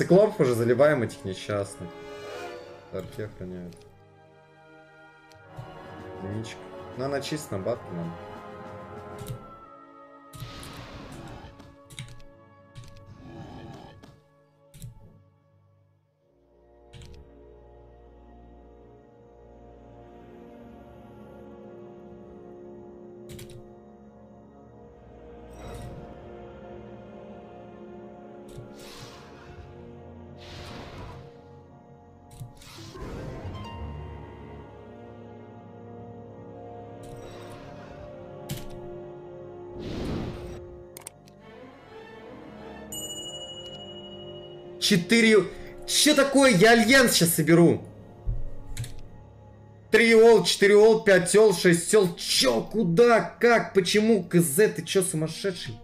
Циклопов уже заливаем этих несчастных. Арки охраняют. Единичка. Ну, она чисто на батку нам. Четыре... Че такое? Я альянс сейчас соберу. Три ол, четыре ол, пять ол, шесть ол. Чё, куда, как, почему? КЗ, ты чё, сумасшедший?